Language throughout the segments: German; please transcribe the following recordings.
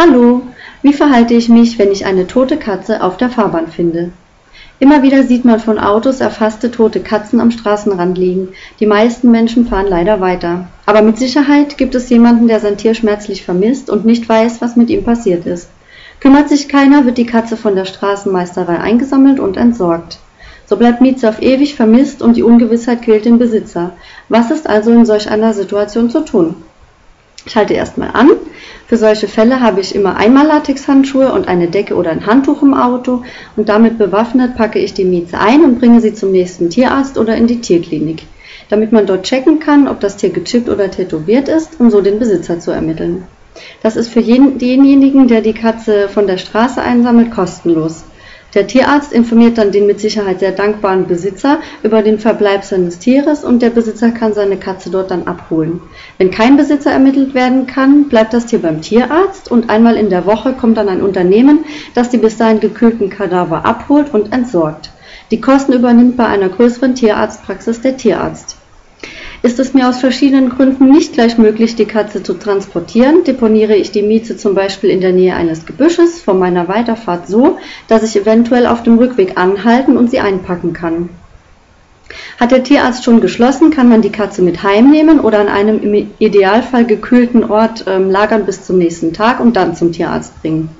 Hallo, wie verhalte ich mich, wenn ich eine tote Katze auf der Fahrbahn finde? Immer wieder sieht man von Autos erfasste tote Katzen am Straßenrand liegen. Die meisten Menschen fahren leider weiter. Aber mit Sicherheit gibt es jemanden, der sein Tier schmerzlich vermisst und nicht weiß, was mit ihm passiert ist. Kümmert sich keiner, wird die Katze von der Straßenmeisterei eingesammelt und entsorgt. So bleibt Mieze auf ewig vermisst und die Ungewissheit quält den Besitzer. Was ist also in solch einer Situation zu tun? Ich halte erstmal an. Für solche Fälle habe ich immer einmal Latexhandschuhe und eine Decke oder ein Handtuch im Auto und damit bewaffnet packe ich die Mieze ein und bringe sie zum nächsten Tierarzt oder in die Tierklinik, damit man dort checken kann, ob das Tier gechippt oder tätowiert ist, um so den Besitzer zu ermitteln. Das ist für denjenigen, der die Katze von der Straße einsammelt, kostenlos. Der Tierarzt informiert dann den mit Sicherheit sehr dankbaren Besitzer über den Verbleib seines Tieres und der Besitzer kann seine Katze dort dann abholen. Wenn kein Besitzer ermittelt werden kann, bleibt das Tier beim Tierarzt und einmal in der Woche kommt dann ein Unternehmen, das die bis dahin gekühlten Kadaver abholt und entsorgt. Die Kosten übernimmt bei einer größeren Tierarztpraxis der Tierarzt. Ist es mir aus verschiedenen Gründen nicht gleich möglich, die Katze zu transportieren, deponiere ich die Mieze zum Beispiel in der Nähe eines Gebüsches vor meiner Weiterfahrt so, dass ich eventuell auf dem Rückweg anhalten und sie einpacken kann. Hat der Tierarzt schon geschlossen, kann man die Katze mit heimnehmen oder an einem im Idealfall gekühlten Ort ähm, lagern bis zum nächsten Tag und dann zum Tierarzt bringen.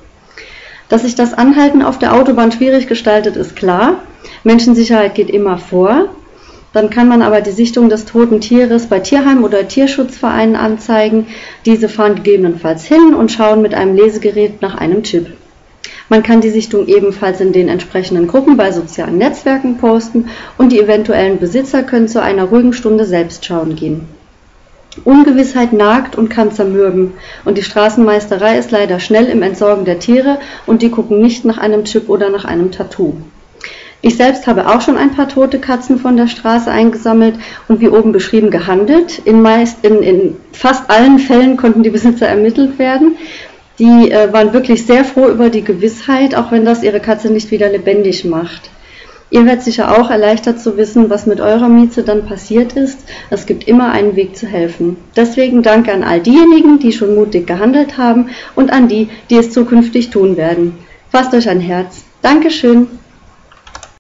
Dass sich das Anhalten auf der Autobahn schwierig gestaltet, ist klar. Menschensicherheit geht immer vor. Dann kann man aber die Sichtung des toten Tieres bei Tierheimen oder Tierschutzvereinen anzeigen. Diese fahren gegebenenfalls hin und schauen mit einem Lesegerät nach einem Chip. Man kann die Sichtung ebenfalls in den entsprechenden Gruppen bei sozialen Netzwerken posten und die eventuellen Besitzer können zu einer ruhigen Stunde selbst schauen gehen. Ungewissheit nagt und kann zermürben und die Straßenmeisterei ist leider schnell im Entsorgen der Tiere und die gucken nicht nach einem Chip oder nach einem Tattoo. Ich selbst habe auch schon ein paar tote Katzen von der Straße eingesammelt und wie oben beschrieben gehandelt. In, meist, in, in fast allen Fällen konnten die Besitzer ermittelt werden. Die äh, waren wirklich sehr froh über die Gewissheit, auch wenn das ihre Katze nicht wieder lebendig macht. Ihr werdet sicher auch erleichtert zu wissen, was mit eurer Mieze dann passiert ist. Es gibt immer einen Weg zu helfen. Deswegen danke an all diejenigen, die schon mutig gehandelt haben und an die, die es zukünftig tun werden. Fasst euch ein Herz. Dankeschön.